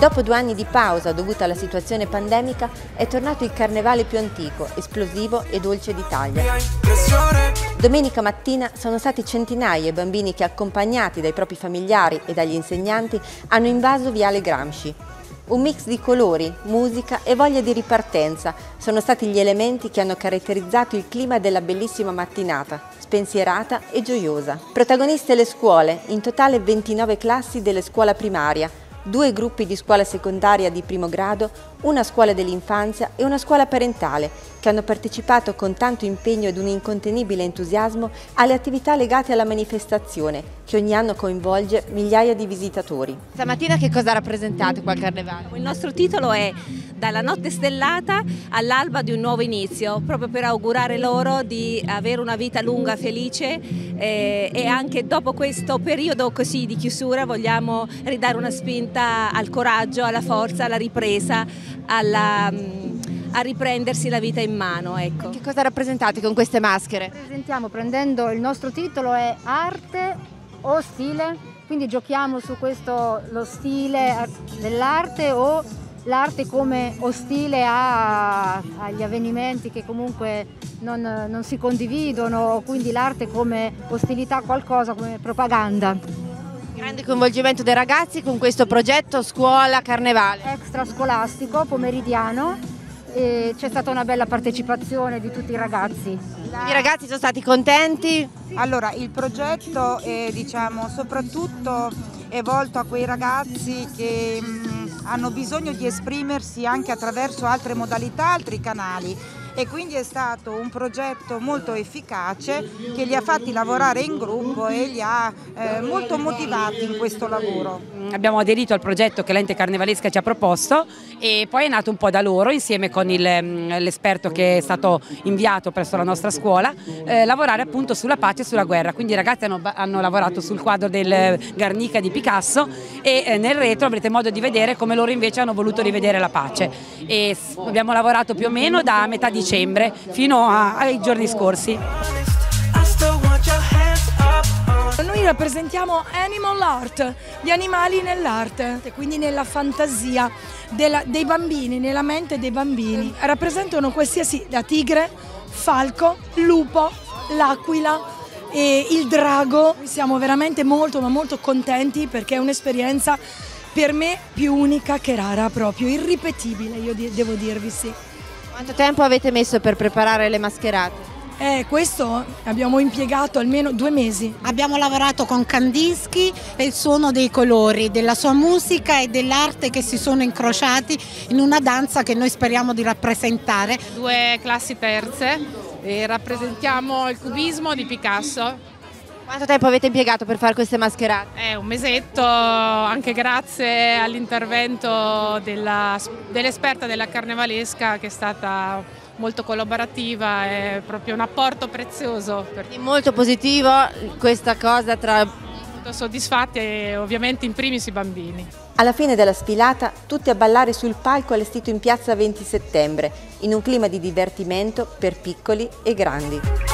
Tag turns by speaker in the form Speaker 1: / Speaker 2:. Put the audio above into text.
Speaker 1: Dopo due anni di pausa dovuta alla situazione pandemica, è tornato il carnevale più antico, esplosivo e dolce d'Italia. Domenica mattina sono stati centinaia i bambini che, accompagnati dai propri familiari e dagli insegnanti, hanno invaso Viale Gramsci. Un mix di colori, musica e voglia di ripartenza sono stati gli elementi che hanno caratterizzato il clima della bellissima mattinata, spensierata e gioiosa. Protagoniste le scuole, in totale 29 classi delle scuola primaria, due gruppi di scuola secondaria di primo grado, una scuola dell'infanzia e una scuola parentale, che hanno partecipato con tanto impegno ed un incontenibile entusiasmo alle attività legate alla manifestazione, che ogni anno coinvolge migliaia di visitatori.
Speaker 2: Stamattina che cosa rappresentate qua al Carnevale?
Speaker 3: Il nostro titolo è Dalla notte stellata all'alba di un nuovo inizio, proprio per augurare loro di avere una vita lunga, felice eh, e anche dopo questo periodo così di chiusura vogliamo ridare una spinta al coraggio, alla forza, alla ripresa, alla a riprendersi la vita in mano. Ecco.
Speaker 2: Che cosa rappresentate con queste maschere?
Speaker 4: Presentiamo prendendo il nostro titolo è Arte o Stile, quindi giochiamo su questo lo stile dell'arte o l'arte come ostile a, agli avvenimenti che comunque non, non si condividono, quindi l'arte come ostilità a qualcosa, come propaganda.
Speaker 2: Grande coinvolgimento dei ragazzi con questo progetto Scuola Carnevale.
Speaker 4: Extrascolastico, pomeridiano, e c'è stata una bella partecipazione di tutti i ragazzi.
Speaker 2: I ragazzi sono stati contenti?
Speaker 5: Allora, il progetto è, diciamo, soprattutto è volto a quei ragazzi che mh, hanno bisogno di esprimersi anche attraverso altre modalità, altri canali e quindi è stato un progetto molto efficace che li ha fatti lavorare in gruppo e li ha eh, molto motivati in questo lavoro.
Speaker 6: Abbiamo aderito al progetto che l'ente carnevalesca ci ha proposto e poi è nato un po' da loro insieme con mm, l'esperto che è stato inviato presso la nostra scuola eh, lavorare appunto sulla pace e sulla guerra quindi i ragazzi hanno, hanno lavorato sul quadro del Garnica di Picasso e eh, nel retro avrete modo di vedere come loro invece hanno voluto rivedere la pace e abbiamo lavorato più o meno da metà dicembre dicembre fino a, ai giorni scorsi.
Speaker 7: Noi rappresentiamo animal art, gli animali nell'arte, quindi nella fantasia della, dei bambini, nella mente dei bambini. Rappresentano qualsiasi, la tigre, falco, lupo, l'aquila, e il drago. Siamo veramente molto ma molto contenti perché è un'esperienza per me più unica che rara, proprio irripetibile, io devo dirvi sì.
Speaker 2: Quanto tempo avete messo per preparare le mascherate?
Speaker 7: Eh, questo abbiamo impiegato almeno due mesi.
Speaker 8: Abbiamo lavorato con Kandinsky e il suono dei colori, della sua musica e dell'arte che si sono incrociati in una danza che noi speriamo di rappresentare.
Speaker 9: Due classi terze e rappresentiamo il cubismo di Picasso
Speaker 2: quanto tempo avete impiegato per fare queste mascherate?
Speaker 9: Eh, un mesetto, anche grazie all'intervento dell'esperta della carnevalesca che è stata molto collaborativa, è proprio un apporto prezioso.
Speaker 2: Per... Molto positivo questa cosa tra...
Speaker 9: Molto soddisfatti e ovviamente in primis i bambini.
Speaker 1: Alla fine della sfilata, tutti a ballare sul palco allestito in piazza 20 settembre, in un clima di divertimento per piccoli e grandi.